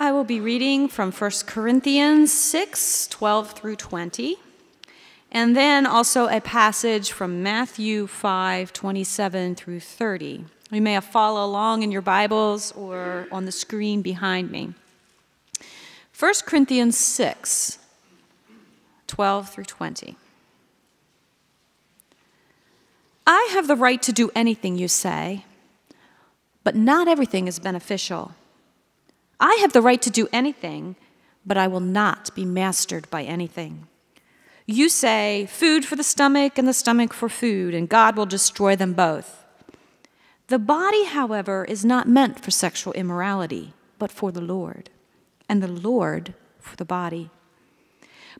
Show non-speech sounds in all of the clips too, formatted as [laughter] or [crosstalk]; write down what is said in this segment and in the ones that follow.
I will be reading from 1 Corinthians 6 12 through 20, and then also a passage from Matthew 5 27 through 30. You may follow along in your Bibles or on the screen behind me. 1 Corinthians 6 12 through 20. I have the right to do anything you say, but not everything is beneficial. I have the right to do anything, but I will not be mastered by anything. You say, food for the stomach and the stomach for food, and God will destroy them both. The body, however, is not meant for sexual immorality, but for the Lord, and the Lord for the body.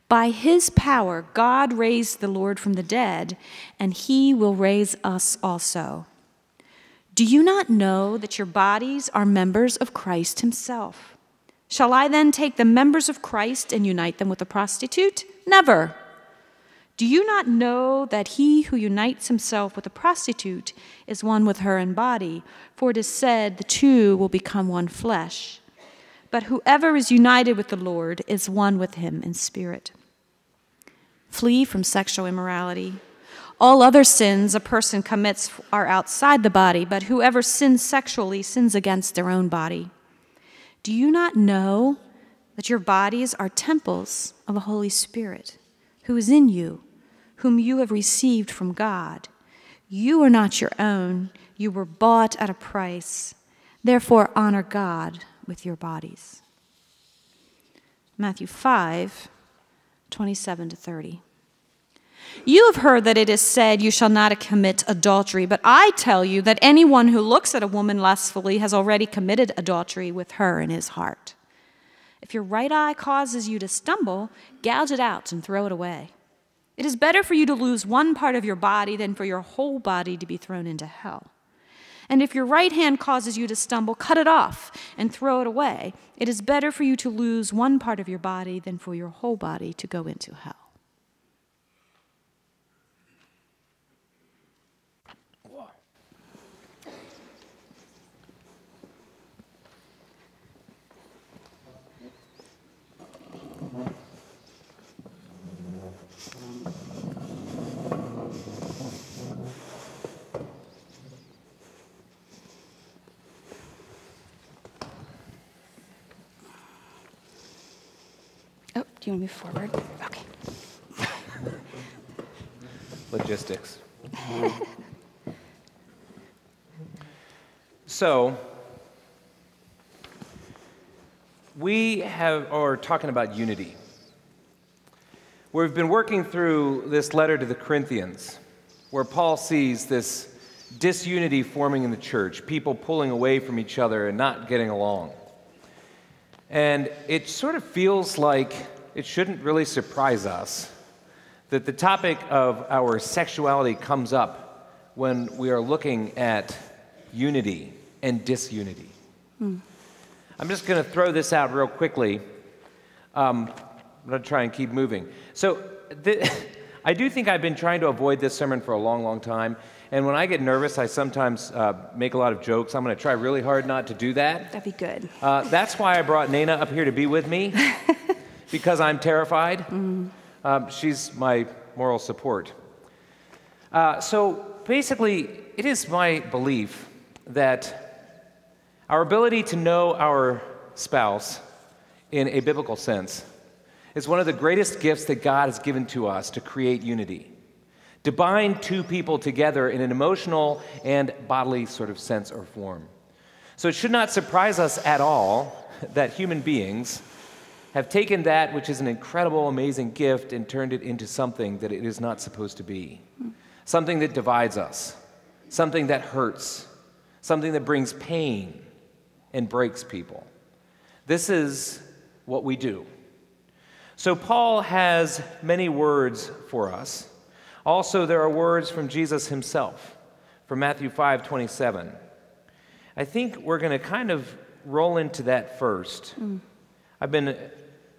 By his power, God raised the Lord from the dead, and he will raise us also. Do you not know that your bodies are members of Christ himself? Shall I then take the members of Christ and unite them with a prostitute? Never. Do you not know that he who unites himself with a prostitute is one with her in body? For it is said, the two will become one flesh. But whoever is united with the Lord is one with him in spirit. Flee from sexual immorality. All other sins a person commits are outside the body, but whoever sins sexually sins against their own body. Do you not know that your bodies are temples of the Holy Spirit, who is in you, whom you have received from God? You are not your own, you were bought at a price. Therefore, honor God with your bodies. Matthew 5 27 to 30. You have heard that it is said, You shall not commit adultery. But I tell you that anyone who looks at a woman lustfully has already committed adultery with her in his heart. If your right eye causes you to stumble, gouge it out and throw it away. It is better for you to lose one part of your body than for your whole body to be thrown into hell. And if your right hand causes you to stumble, cut it off and throw it away. It is better for you to lose one part of your body than for your whole body to go into hell. Do you want to move forward? Okay. Logistics. [laughs] so, we have are talking about unity. We've been working through this letter to the Corinthians, where Paul sees this disunity forming in the church, people pulling away from each other and not getting along. And it sort of feels like it shouldn't really surprise us that the topic of our sexuality comes up when we are looking at unity and disunity. Hmm. I'm just going to throw this out real quickly. Um, I'm going to try and keep moving. So, th- [laughs] I do think I've been trying to avoid this sermon for a long, long time. And when I get nervous, I sometimes uh, make a lot of jokes. I'm going to try really hard not to do that. That'd be good. Uh, that's why I brought Nana up here to be with me. [laughs] because I'm terrified. Mm-hmm. Um, she's my moral support. Uh, so basically, it is my belief that our ability to know our spouse in a biblical sense is one of the greatest gifts that God has given to us to create unity, to bind two people together in an emotional and bodily sort of sense or form. So it should not surprise us at all that human beings have taken that which is an incredible, amazing gift and turned it into something that it is not supposed to be. Something that divides us, something that hurts, something that brings pain and breaks people. This is what we do. So, Paul has many words for us. Also, there are words from Jesus himself, from Matthew 5 27. I think we're going to kind of roll into that first. Mm. I've been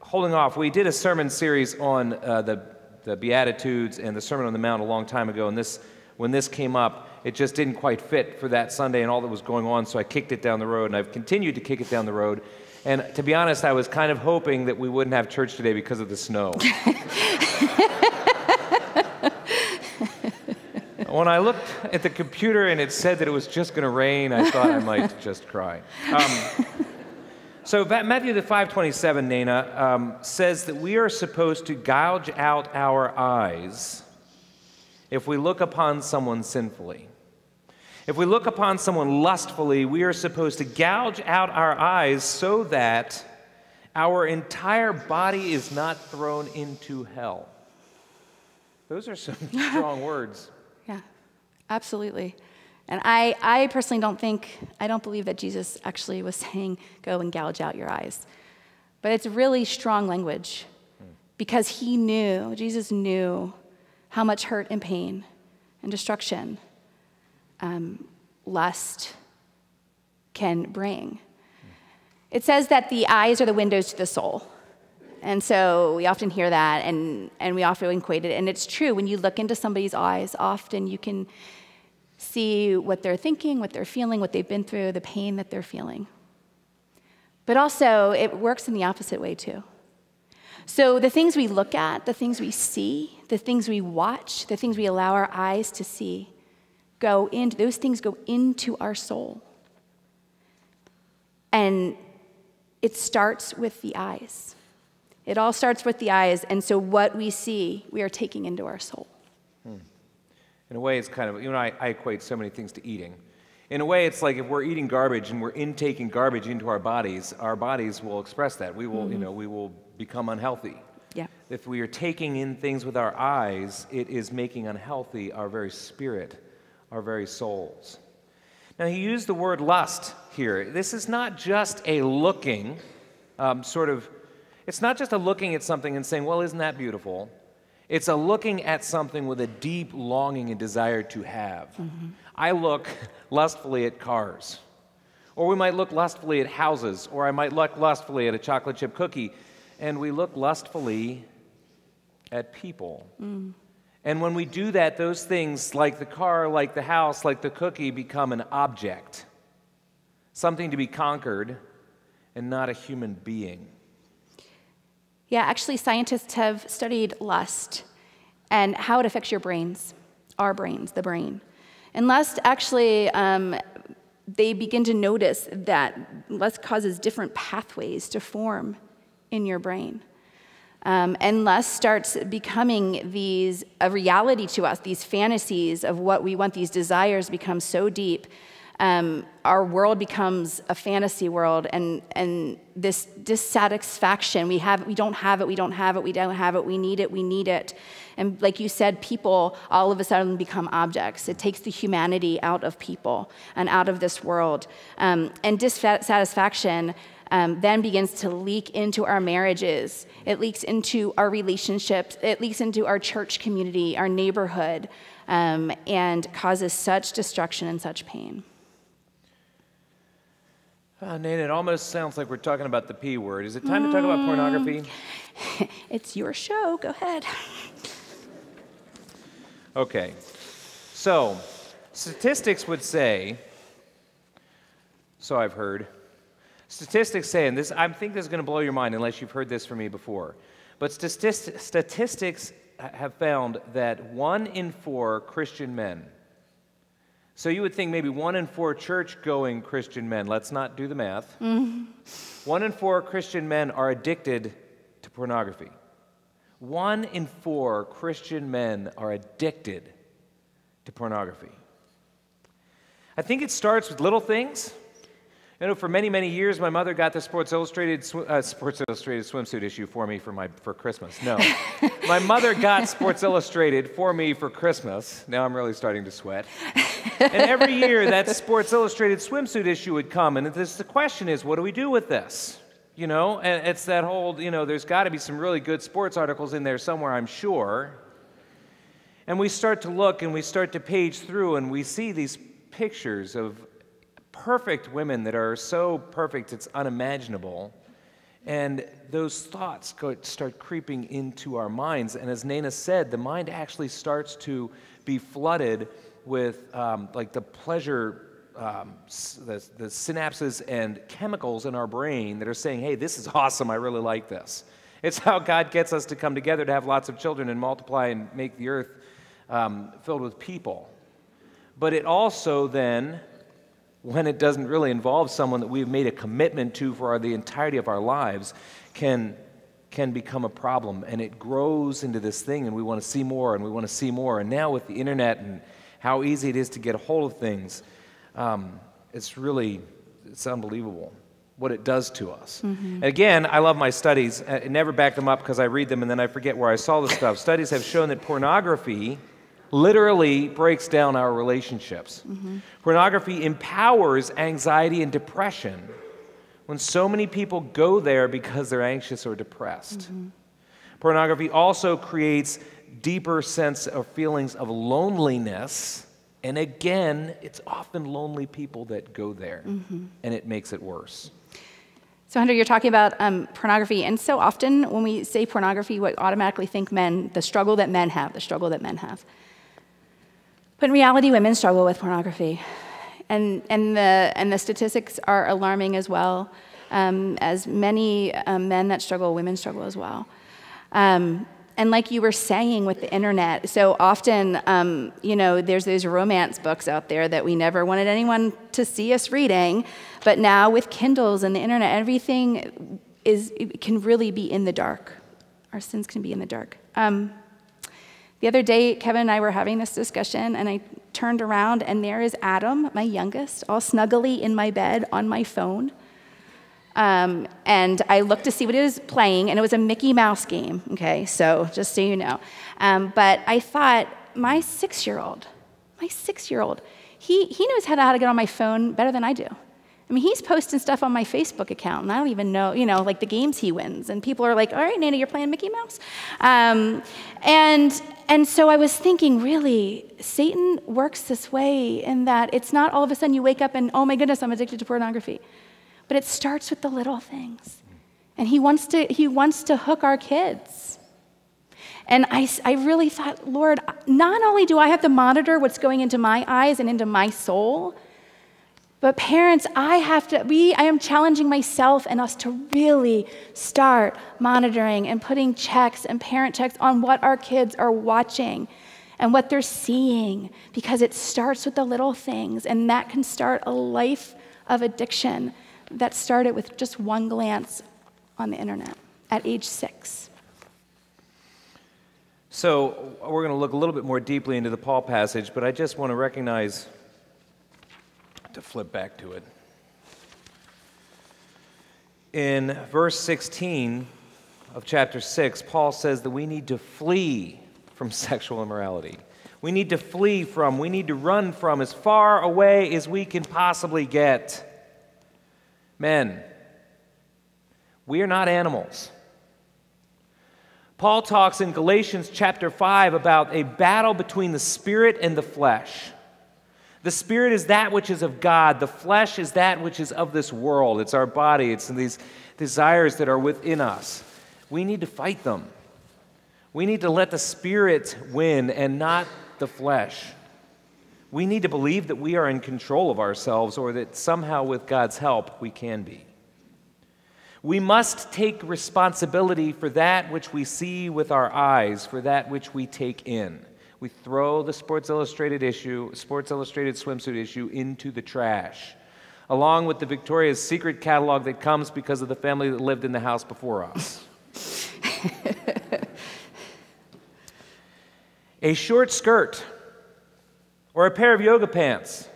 holding off. We did a sermon series on uh, the, the Beatitudes and the Sermon on the Mount a long time ago, and this, when this came up, it just didn't quite fit for that Sunday and all that was going on, so I kicked it down the road, and I've continued to kick it down the road. And to be honest, I was kind of hoping that we wouldn't have church today because of the snow. [laughs] when I looked at the computer and it said that it was just going to rain, I thought I might just cry. [laughs] Um, so Matthew the 527, Nana, um, says that we are supposed to gouge out our eyes if we look upon someone sinfully. If we look upon someone lustfully, we are supposed to gouge out our eyes so that our entire body is not thrown into hell. Those are some [laughs] strong words. Yeah, absolutely. And I, I personally don't think, I don't believe that Jesus actually was [laughs] saying, go and gouge out your eyes. But it's really strong language because he knew, Jesus knew how much hurt and pain and destruction um, lust can bring. It says that the eyes are the windows to the soul. And so we often hear that and, and we often equate it. And it's true, when you look into somebody's eyes, often you can see what they're thinking, what they're feeling, what they've been through, the pain that they're feeling. But also, it works in the opposite way too. So, the things we look at, the things we see, the things we watch, the things we allow our eyes to see, go into, those things go into our soul. And it starts with the eyes. It all starts with the eyes. And so, what we see, we are taking into our soul. In a way, it's kind of, you know, I, I equate so many things to eating. In a way, it's like if we're eating garbage and we're intaking garbage into our bodies, our bodies will express that. We will, mm-hmm. you know, we will become unhealthy. Yeah. If we are taking in things with our eyes, it is making unhealthy our very spirit, our very souls. Now, he used the word lust here. This is not just a looking, um, sort of, it's not just a looking at something and saying, well, isn't that beautiful? It's a looking at something with a deep longing and desire to have. Mm-hmm. I look lustfully at cars. Or we might look lustfully at houses, or I might look lustfully at a chocolate chip cookie, and we look lustfully at people. Mm. And when we do that, those things, like the car, like the house, like the cookie, become an object, something to be conquered, and not a human being. Yeah, actually, scientists have studied lust and how it affects your brains, our brains, the brain. And lust actually, um, they begin to notice that lust causes different pathways to form in your brain. Um, and lust starts becoming these a reality to us. These fantasies of what we want, these desires become so deep um, our world becomes a fantasy world and, and this dissatisfaction we have we don't have it we don't have it we don't have it we need it we need it. And like you said people all of a sudden become objects. It takes the humanity out of people and out of this world. Um, and dissatisfaction um, then begins to leak into our marriages. It leaks into our relationships. It leaks into our church community our neighborhood um, and causes such destruction and such pain uh, Nate, it almost sounds like we're talking about the P word. Is it time mm. to talk about pornography? [laughs] it's your show. Go ahead. [laughs] Okay. So, statistics would say, so I've heard, statistics say, and this, I think this is going to blow your mind unless you've heard this from me before, but statistics have found that one in four Christian men so you would think maybe one in four church going Christian men, let's not do the math, mm-hmm. one in four Christian men are addicted to pornography. One in four Christian men are addicted to pornography. I think it starts with little things. You know, for many, many years, my mother got the Sports Illustrated, sw- uh, Sports Illustrated swimsuit issue for me for, my, for Christmas. No. [laughs] my mother got Sports Illustrated for me for Christmas. Now I'm really starting to sweat. and every year, that Sports Illustrated swimsuit issue would come. And this, the question is, what do we do with this? You know, and it's that whole, you know, there's got to be some really good sports articles in there somewhere, I'm sure. And we start to look and we start to page through and we see these pictures of perfect women that are so perfect it's unimaginable. And those thoughts go, start creeping into our minds. And as Nana said, the mind actually starts to be flooded with um, like the pleasure um, the, the synapses and chemicals in our brain that are saying, hey, this is awesome, I really like this. It's how God gets us to come together to have lots of children and multiply and make the earth um, filled with people. But it also then, when it doesn't really involve someone that we've made a commitment to for the entirety of our lives, can can become a problem and it grows into this thing and we want to see more and we want to see more and now with the internet and how easy it is to get a hold of things um, it's really it's unbelievable what it does to us. Mm-hmm. Again, I love my studies. I never back them up because I read them and then I forget where I saw the stuff. studies have shown that pornography literally breaks down our relationships. Mm-hmm. Pornography empowers anxiety and depression when so many people go there because they're anxious or depressed. Mm-hmm. Pornography also creates deeper sense of feelings of loneliness and again, it's often lonely people that go there, mm-hmm. and it makes it worse. So, Hunter, you're talking about um, pornography, and so often when we say pornography, we automatically think men, the struggle that men have, the struggle that men have. But in reality, women struggle with pornography. And, and, the, and the statistics are alarming as well. Um, as many um, men that struggle, women struggle as well. Um, and like you were saying with the internet, so often, um, you know, there's those romance books out there that we never wanted anyone to see us reading, but now with Kindles and the internet, everything is can really be in the dark. Our sins can be in the dark. Um, the other day, Kevin and I were having this discussion, and I turned around, and there is Adam, my youngest, all snuggly in my bed on my phone. Um, and I looked to see what he was playing, and it was a Mickey Mouse game, okay, so just so you know. Um, but I thought, my six year old, my six year old, he, he knows how to, how to get on my phone better than I do. I mean, he's posting stuff on my Facebook account, and I don't even know, you know, like the games he wins. And people are like, all right, Nana, you're playing Mickey Mouse? Um, and, and so I was thinking, really, Satan works this way in that it's not all of a sudden you wake up and, oh my goodness, I'm addicted to pornography. But it starts with the little things. And he wants to, he wants to hook our kids. And I, I really thought, Lord, not only do I have to monitor what's going into my eyes and into my soul, but parents, I have to, we, I am challenging myself and us to really start monitoring and putting checks and parent checks on what our kids are watching and what they're seeing because it starts with the little things and that can start a life of addiction that started with just one glance on the internet at age six. So, we're going to look a little bit more deeply into the Paul passage, but I just want to recognize, to flip back to it. In verse 16 of chapter 6, Paul says that we need to flee from [laughs] sexual immorality. We need to flee from, we need to run from as far away as we can possibly get. Men, we are not animals. Paul talks in Galatians chapter 5 about a battle between the spirit and the flesh. The spirit is that which is of God, the flesh is that which is of this world. It's our body, it's these desires that are within us. We need to fight them. We need to let the spirit win and not the flesh. We need to believe that we are in control of ourselves or that somehow, with God's help, we can be. We must take responsibility for that which we see with our eyes, for that which we take in. We throw the Sports Illustrated issue, Sports Illustrated swimsuit issue into the trash, along with the Victoria's Secret catalog that comes because of the family that lived in the house before us. [laughs] A short skirt or a pair of yoga pants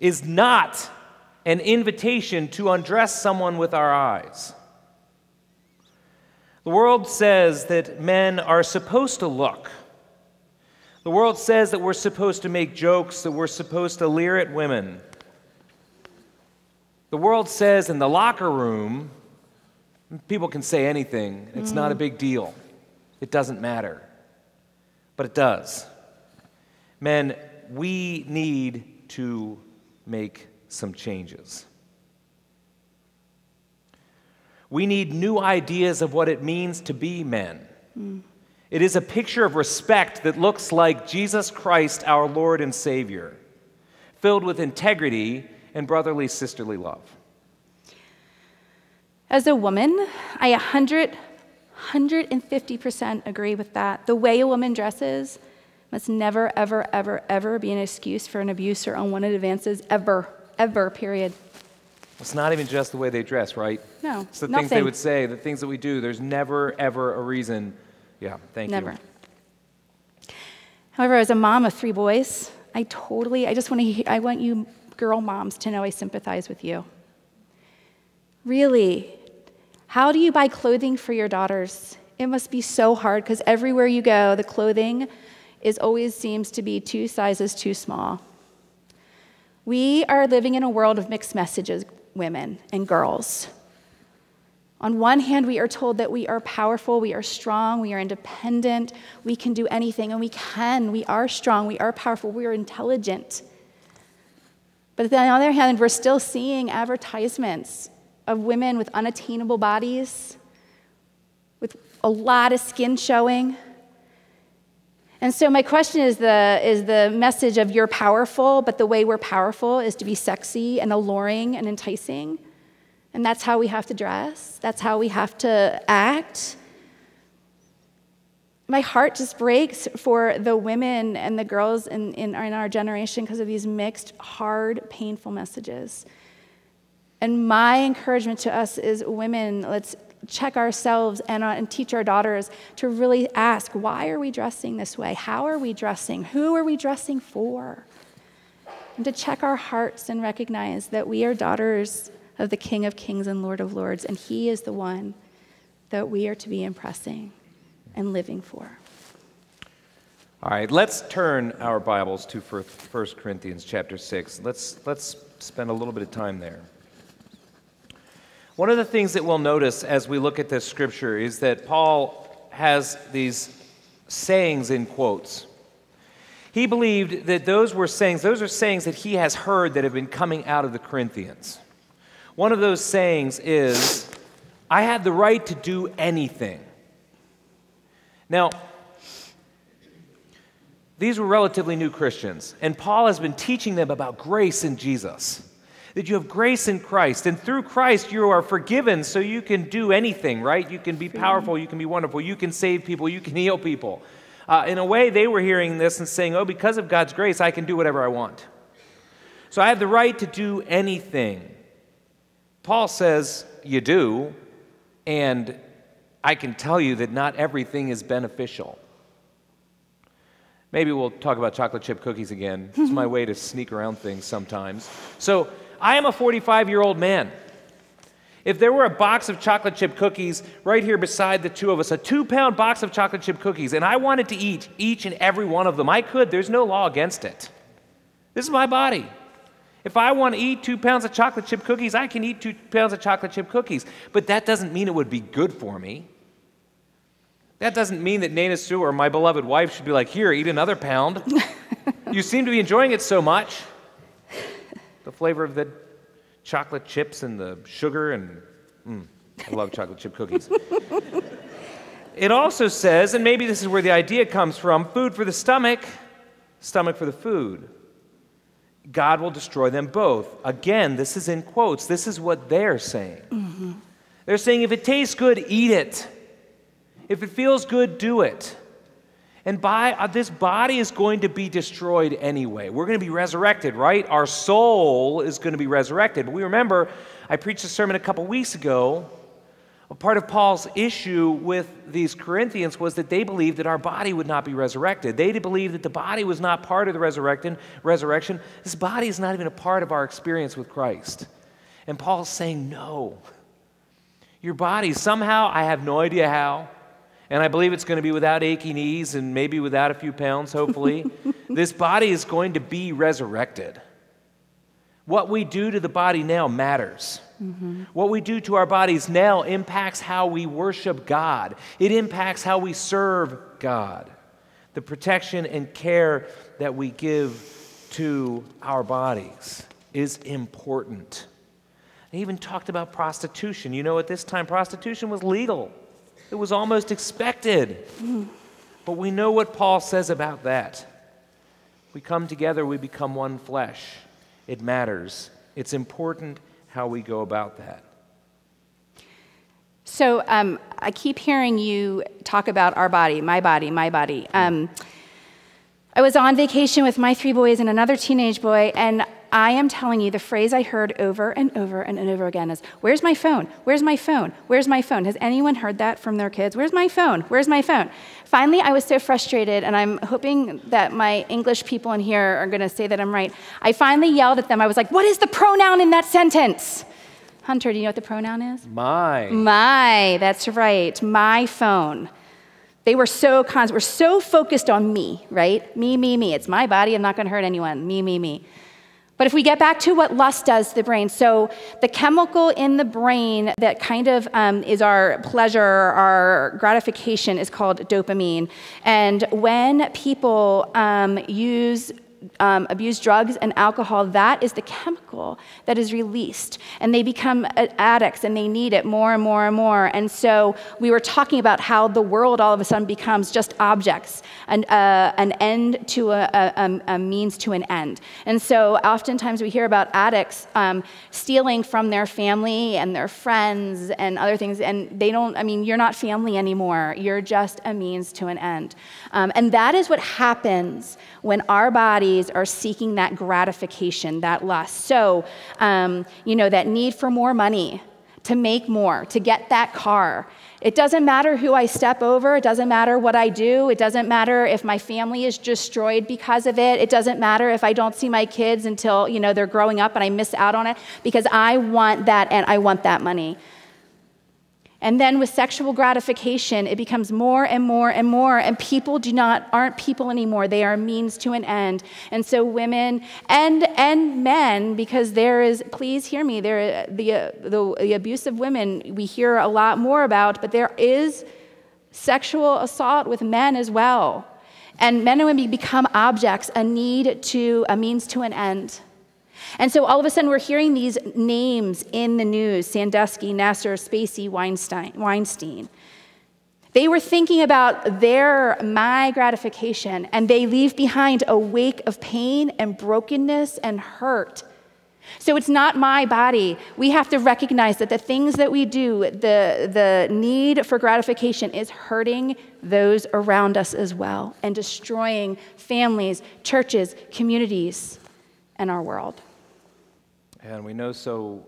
is not an invitation to undress someone with our eyes. The world says that men are supposed to look. The world says that we're supposed to make jokes, that we're supposed to leer at women. The world says in the locker room, people can say anything, it's mm. not a mm. big deal. It doesn't matter. But it does. Men, we need to make some changes. We need new ideas of what it means to be men. Mm. It is a picture of respect that looks like Jesus Christ, our Lord and Savior. filled with integrity and brotherly sisterly love. As a woman, I 100, 150% agree with that. The way a woman dresses must never, ever, ever, ever be an excuse for an abuse or unwanted advances, ever, ever, period. It's not even just the way they dress, right? No, It's the nothing. things they would say, the things that we do. There's never, ever a reason. Yeah, thank Never. you. However, as a mom of three boys, I totally, I just want to, I want you girl moms to know I sympathize with you. Really, how do you buy clothing for your daughters? It must be so hard because everywhere you go, the clothing is always seems to be two sizes too small. We are living in a world of mixed messages, women and girls. On one hand, we are told that we are powerful, we are strong, we are independent, we can do anything, and we can. We are strong, we are powerful, we are intelligent. But on the other hand, we're still seeing advertisements of women with unattainable bodies, with a lot of skin showing. And so, my question is the, is the message of you're powerful, but the way we're powerful is to be sexy and alluring and enticing? And that's how we have to dress, that's how we have to act. My heart just breaks for the women and the girls in, in, in our generation because of these mixed, hard, painful messages. And my encouragement to us is women, let's check ourselves and, uh, and teach our daughters to really ask why are we dressing this way? How are we dressing? Who are we dressing for? And to check our hearts and recognize that we are daughters of the King of Kings and Lord of Lords, and He is the one that we are to be impressing and living for. All right, let's turn our Bibles to 1 Corinthians chapter 6. Let's, let's spend a little bit of time there. One of the things that we'll notice as we look at this scripture is that Paul has these sayings in quotes. He believed that those were sayings, those are sayings that he has heard that have been coming out of the Corinthians. One of those sayings is, I have the right to do anything. Now, these were relatively new Christians, and Paul has been teaching them about grace in Jesus. That you have grace in Christ, and through Christ you are forgiven, so you can do anything, right? You can be powerful, you can be wonderful, you can save people, you can [laughs] heal people. Uh, in a way, they were hearing this and saying, Oh, because of God's grace, I can do whatever I want. So I have the right to do anything. Paul says, You do, and I can tell you that not everything is beneficial. Maybe we'll talk about chocolate chip cookies again. It's my [laughs] way to sneak around things sometimes. So, I am a 45 year old man. If there were a box of chocolate chip cookies right here beside the two of us, a two pound box of chocolate chip cookies, and I wanted to eat each and every one of them, I could. There's no law against it. This is my body. If I want to eat two pounds of chocolate chip cookies, I can eat two pounds of chocolate chip cookies. But that doesn't mean it would be good for me. That doesn't mean that Nana Sue or my beloved wife should be like, here, eat another pound. [laughs] you seem to be enjoying it so much. The flavor of the chocolate chips and the sugar, and mm, I love chocolate chip cookies. [laughs] it also says, and maybe this is where the idea comes from food for the stomach, stomach for the food. God will destroy them both. Again, this is in quotes. This is what they're saying. Mm-hmm. They're saying, if it tastes good, eat it. If it feels good, do it. And by uh, this body is going to be destroyed anyway. We're going to be resurrected, right? Our soul is going to be resurrected. But we remember, I preached a sermon a couple weeks ago. A part of Paul's issue with these Corinthians was that they believed that our body would not be resurrected. They believed that the body was not part of the resurrection. Resurrection. This body is not even a part of our experience with Christ. And Paul's saying, no. Your body, somehow, I have no idea how, and I believe it's going to be without achy knees and maybe without a few pounds, hopefully. [laughs] this body is going to be resurrected. What we do to the body now matters. Mm-hmm. What we do to our bodies now impacts how we worship God, it impacts how we serve God. The protection and care that we give to our bodies is important. I even talked about prostitution. You know, at this time, prostitution was legal. It was almost expected. But we know what Paul says about that. We come together, we become one flesh. It matters. It's important how we go about that. So um, I keep hearing you talk about our body, my body, my body. Um, I was on vacation with my three boys and another teenage boy, and I am telling you, the phrase I heard over and over and over again is, Where's my phone? Where's my phone? Where's my phone? Has anyone heard that from their kids? Where's my phone? Where's my phone? Finally, I was so frustrated, and I'm hoping that my English people in here are going to say that I'm right. I finally yelled at them. I was like, What is the pronoun in that sentence? Hunter, do you know what the pronoun is? My. My, that's right. My phone. They were so cons- were so focused on me, right? Me, me, me. It's my body. I'm not going to hurt anyone. Me, me, me. But if we get back to what lust does to the brain, so the chemical in the brain that kind of um, is our pleasure, our gratification, is called dopamine. And when people um, use um, abuse drugs and alcohol, that is the chemical that is released. And they become addicts and they need it more and more and more. And so we were talking about how the world all of a sudden becomes just objects, and uh, an end to a, a, a, means to an end. And so oftentimes we hear about addicts um, stealing from their family and their friends and other things. And they don't, I mean, you're not family anymore. You're just a means to an end. Um, and that is what happens when our bodies are seeking that gratification, that lust. So, um, you know, that need for more money, to make more, to get that car. It doesn't matter who I step over. It doesn't matter what I do. It doesn't matter if my family is destroyed because of it. It doesn't matter if I don't see my kids until, you know, they're growing up and I miss out on it because I want that and I want that money. And then with sexual gratification, it becomes more and more and more, and people do not aren't people anymore. They are means to an end. And so women and and men, because there is, please hear me, there the, the, the abuse of women we hear a lot more about, but there is sexual assault with men as well. And men and women become objects, a need to, a means to an end. And so all of a sudden, we're hearing these names in the news Sandusky, Nassar, Spacey, Weinstein. Weinstein. They were thinking about their, my gratification, and they leave behind a wake of pain and brokenness and hurt. So it's not my body. We have to recognize that the things that we do, the, the need for gratification is hurting those around us as well and destroying families, churches, communities, and our world. And we know so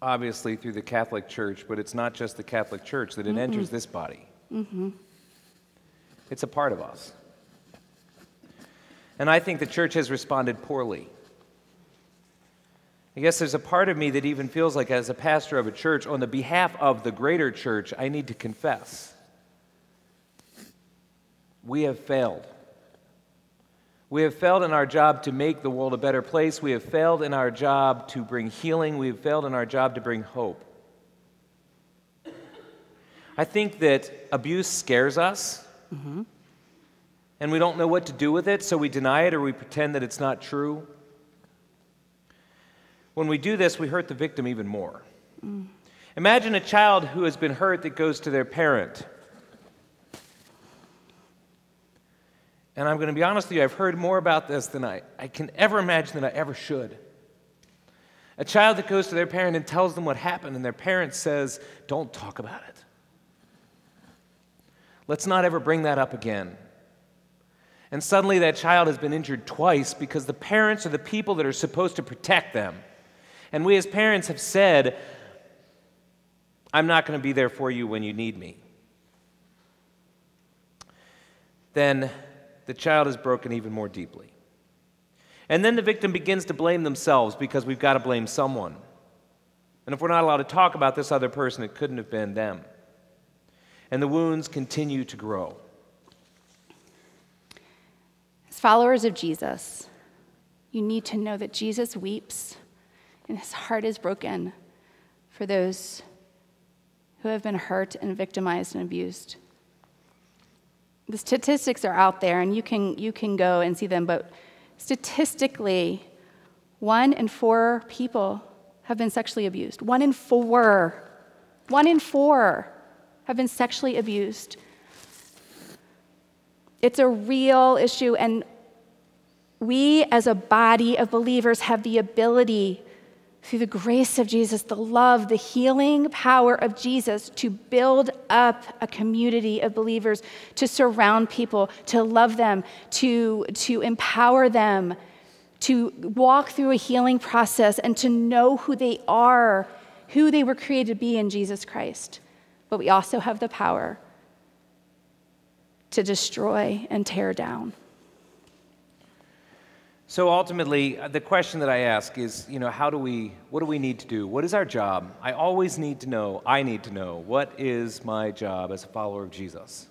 obviously through the Catholic Church, but it's not just the Catholic Church that it mm-hmm. enters this body. Mm-hmm. It's a part of us. And I think the church has responded poorly. I guess there's a part of me that even feels like, as a pastor of a church, on the behalf of the greater church, I need to confess. We have failed. We have failed in our job to make the world a better place. We have failed in our job to bring healing. We have failed in our job to bring hope. I think that abuse scares us, mm-hmm. and we don't know what to do with it, so we deny it or we pretend that it's not true. When we do this, we hurt the victim even more. Mm. Imagine a child who has been hurt that goes to their parent And I'm going to be honest with you, I've heard more about this than I, I can ever imagine that I ever should. A child that goes to their parent and tells them what happened, and their parent says, Don't talk about it. Let's not ever bring that up again. And suddenly that child has been injured twice because the parents are the people that are supposed to protect them. And we as parents have said, I'm not going to be there for you when you need me. Then the child is broken even more deeply. And then the victim begins to blame themselves because we've got to blame someone. And if we're not allowed to talk about this other person, it couldn't have been them. And the wounds continue to grow. As followers of Jesus, you need to know that Jesus weeps and his heart is broken for those who have been hurt and victimized and abused the statistics are out there and you can, you can go and see them, but statistically, one in four people have been sexually abused. One in four. One in four have been sexually abused. It's a real issue, and we as a body of believers have the ability through the grace of Jesus, the love, the healing power of Jesus, to build up a community of believers, to surround people, to love them, to, to empower them, to walk through a healing process, and to know who they are, who they were created to be in Jesus Christ. But we also have the power to destroy and tear down. So ultimately, uh, the question that I ask is, you know, how do we, what do we need to do? What is our job? I always need to know, I need to know, what is my job as a follower of Jesus?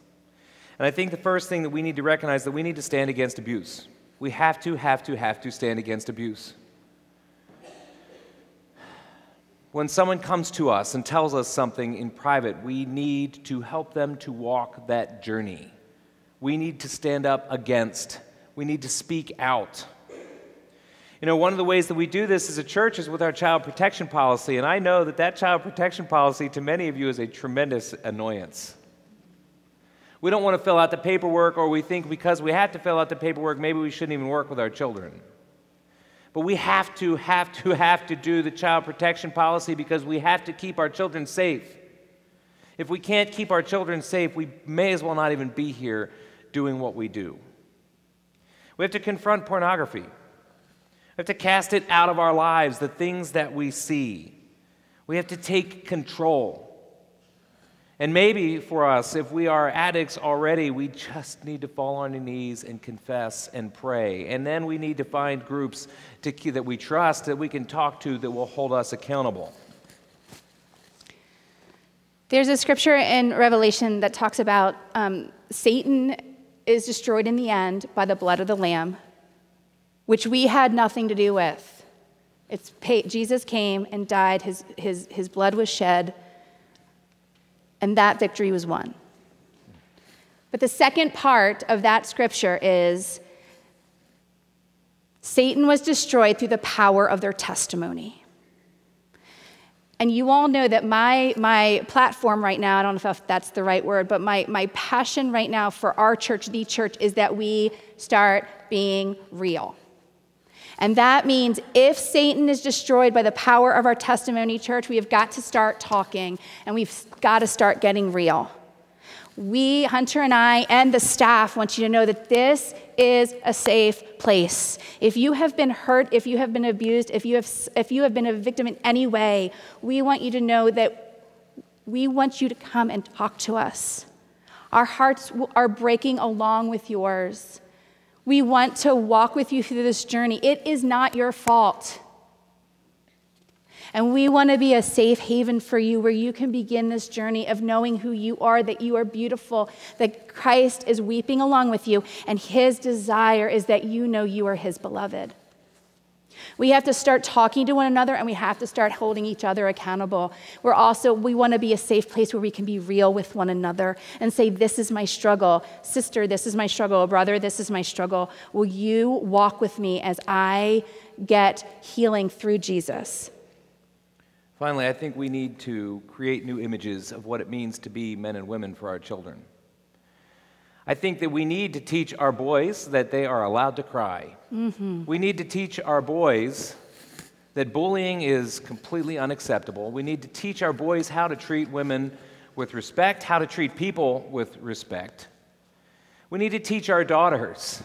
And I think the first thing that we need to recognize that we need to stand against abuse. We have to, have to, have to stand against abuse. When someone comes to us and tells us something in private, we need to help them to walk that journey. We need to stand up against, we need to speak out. You know, one of the ways that we do this as a church is with our child protection policy, and I know that that child protection policy to many of you is a tremendous annoyance. We don't want to fill out the paperwork, or we think because we have to fill out the paperwork, maybe we shouldn't even work with our children. But we have to, have to, have to do the child protection policy because we have to keep our children safe. If we can't keep our children safe, we may as well not even be here doing what we do. We have to confront pornography. We have to cast it out of our lives, the things that we see. We have to take control. And maybe for us, if we are addicts already, we just need to fall on our knees and confess and pray. And then we need to find groups to, that we trust, that we can talk to, that will hold us accountable. There's a scripture in Revelation that talks about um, Satan is destroyed in the end by the blood of the Lamb which we had nothing to do with. It's Jesus came and died, his, his, his blood was shed, and that victory was won. But the second part of that scripture is Satan was destroyed through the power of their testimony. And you all know that my, my platform right now, I don't know if that's the right word, but my, my passion right now for our church, the church, is that we start being real. And that means if Satan is destroyed by the power of our testimony, church, we have got to start talking and we've got to start getting real. We, Hunter and I, and the staff want you to know that this is a safe place. If you have been hurt, if you have been abused, if you have, if you have been a victim in any way, we want you to know that we want you to come and talk to us. Our hearts are breaking along with yours. We want to walk with you through this journey. It is not your fault. And we want to be a safe haven for you where you can begin this journey of knowing who you are, that you are beautiful, that Christ is weeping along with you, and his desire is that you know you are his beloved. We have to start talking to one another and we have to start holding each other accountable. We're also, we want to be a safe place where we can be real with one another and say, This is my struggle. Sister, this is my struggle. Brother, this is my struggle. Will you walk with me as I get healing through Jesus? Finally, I think we need to create new images of what it means to be men and women for our children. I think that we need to teach our boys that they are allowed to cry. Mm-hmm. We need to teach our boys that bullying is completely unacceptable. We need to teach our boys how to treat women with respect, how to treat people with respect. We need to teach our daughters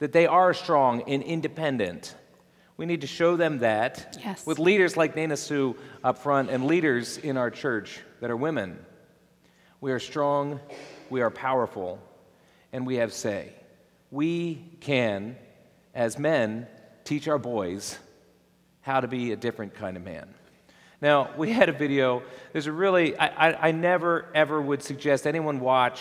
that they are strong and independent. We need to show them that yes. with leaders like Nana Sue up front and leaders in our church that are women. We are strong, we are powerful, and we have say. We can, as men, teach our boys how to be a different kind of man. Now, we had a video. There's a really, I, I, I never ever would suggest anyone watch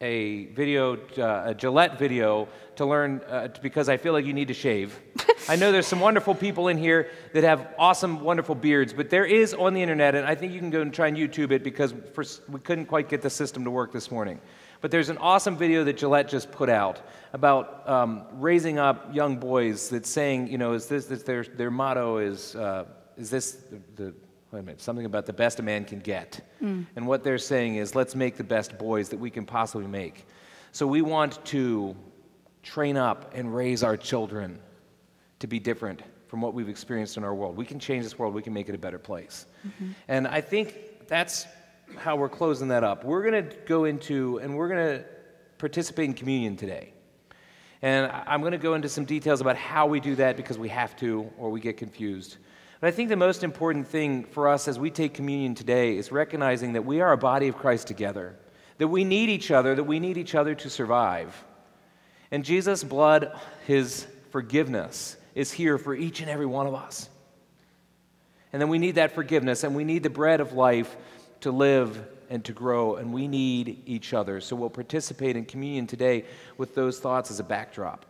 a video, uh, a Gillette video, to learn uh, because I feel like you need to shave. I know there's some wonderful people in here that have awesome, wonderful beards, but there is on the internet, and I think you can go and try and YouTube it because for, we couldn't quite get the system to work this morning. But there's an awesome video that Gillette just put out about um, raising up young boys that's saying, you know, is this, this their, their motto is, uh, is this the, the, wait a minute, something about the best a man can get. Mm. And what they're saying is, let's make the best boys that we can possibly make. So we want to train up and raise our children to be different from what we've experienced in our world. We can change this world, we can make it a better place. Mm-hmm. And I think that's how we're closing that up. We're going to go into and we're going to participate in communion today. And I'm going to go into some details about how we do that because we have to or we get confused. But I think the most important thing for us as we take communion today is recognizing that we are a body of Christ together, that we need each other, that we need each other to survive. And Jesus' blood, his forgiveness, is here for each and every one of us. And then we need that forgiveness, and we need the bread of life to live and to grow, and we need each other. So we'll participate in communion today with those thoughts as a backdrop.